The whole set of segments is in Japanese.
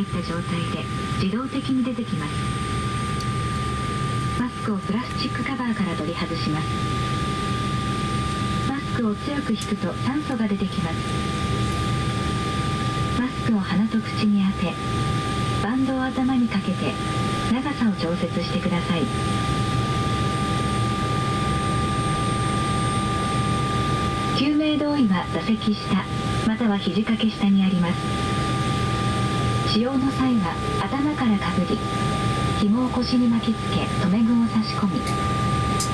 入った状態で自動的に出てきます。マスクをプラスチックカバーから取り外します。マスクを強く引くと酸素が出てきます。マスクを鼻と口に当てバンドを頭にかけて長さを調節してください。救命胴衣は座席下または肘掛け下にあります。使用の際は頭からかぶり紐を腰に巻きつけ留め具を差し込み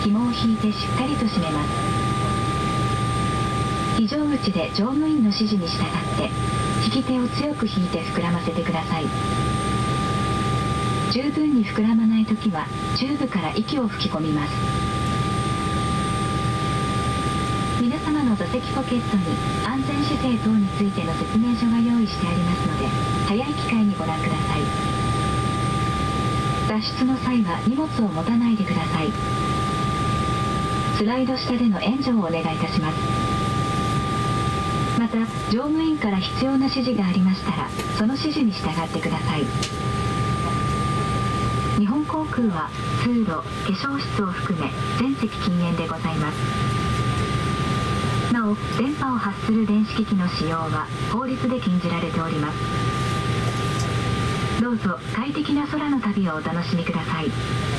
紐を引いてしっかりと締めます。非常口で乗務員の指示に従って引き手を強く引いて膨らませてください。十分に膨らまない時はチューブから息を吹き込みます。座席ポケットに安全姿勢等についての説明書が用意してありますので早い機会にご覧ください。脱出の際は荷物を持たないでください。スライド下での援助をお願いいたします。また乗務員から必要な指示がありましたらその指示に従ってください。日本航空は通路化粧室を含め全席禁煙でございます。なお電波を発する電子機器の使用は法律で禁じられております。どうぞ快適な空の旅をお楽しみください。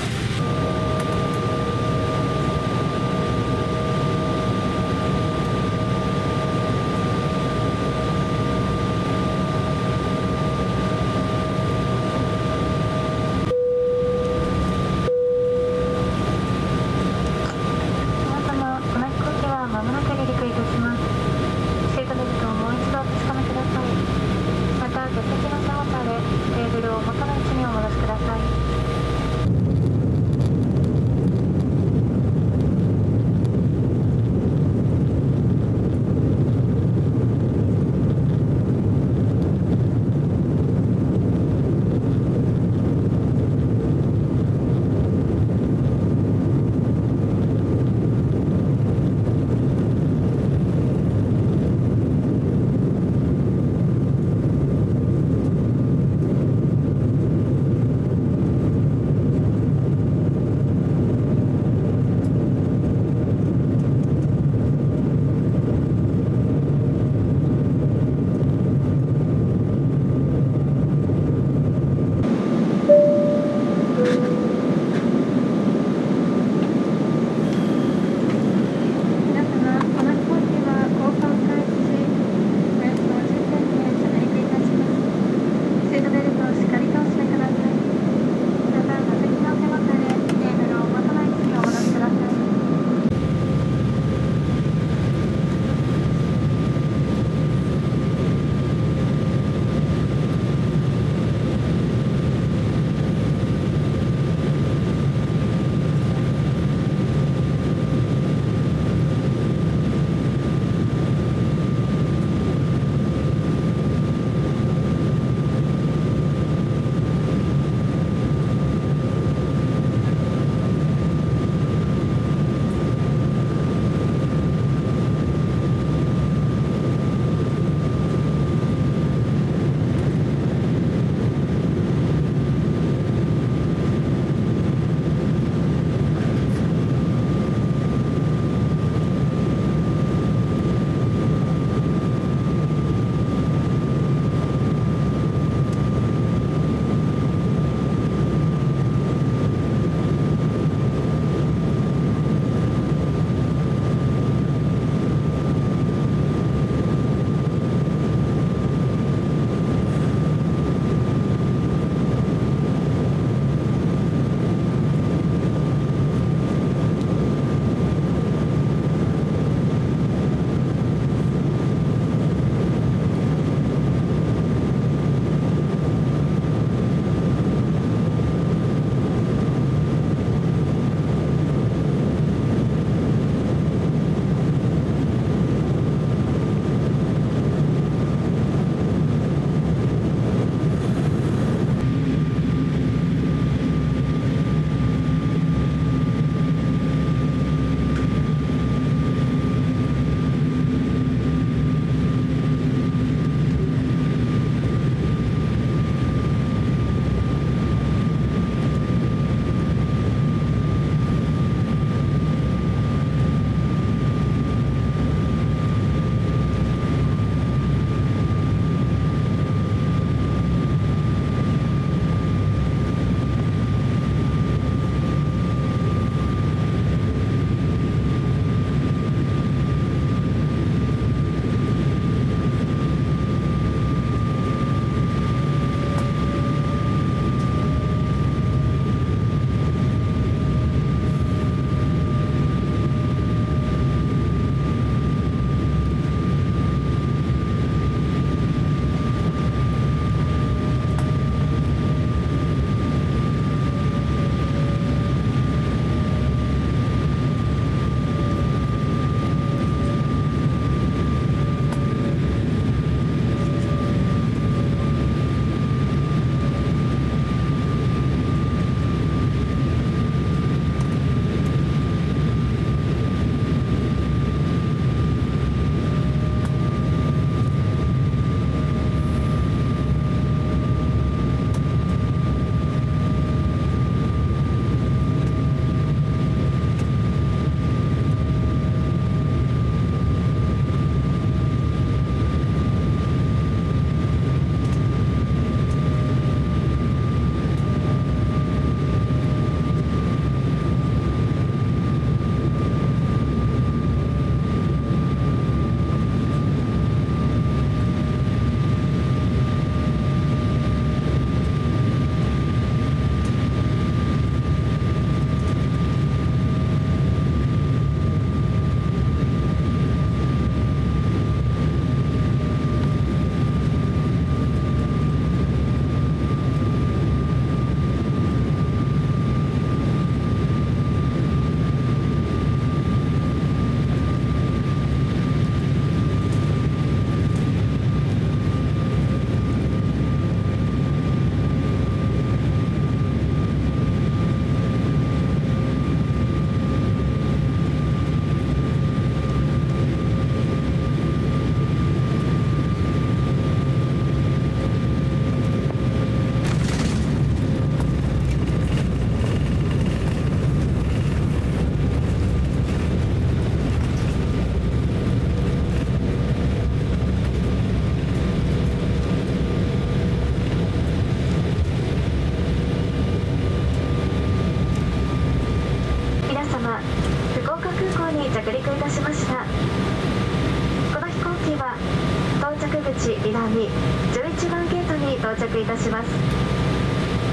11番ゲートに到着いたします。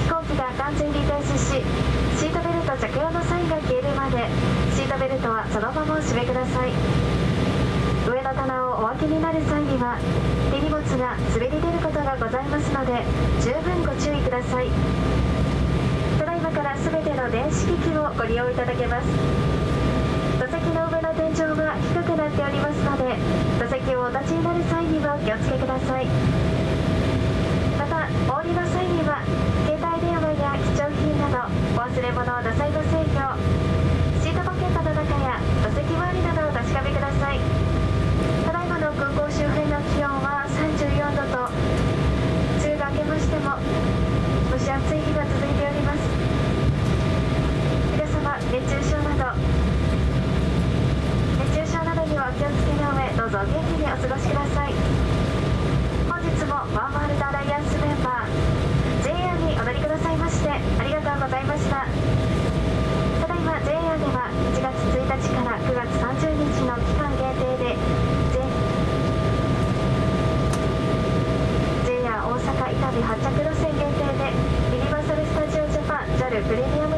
飛行機が完全に停止しシートベルト着用のサインが消えるまでシートベルトはそのままお締めください。上の棚をお開けになる際には手荷物が滑り出ることがございますので十分ご注意ください。ただいまから全ての電子機器をご利用いただけます。座席の上の天井は低くっておりますので座席をお立ちになる際にはお気をつけください。またお降りの際には携帯電話や貴重品などお忘れ物をなさいませんようシートポケットの中や座席周りなどを確かめくださいただいまの空港周辺の気温は34度と梅雨が明けましても蒸し暑い日が続いております皆様熱中症など熱中症などにはお気をつけの上どうぞお元気にお過ごしください本日もワンワールドアライアンスメンバー JR にお乗りくださいましてありがとうございましたただいま JR では1月1日から9月30日の期間限定で JR 大阪伊丹発着路線限定でユニバーサル・スタジオ・ジャパン JAL プレミアム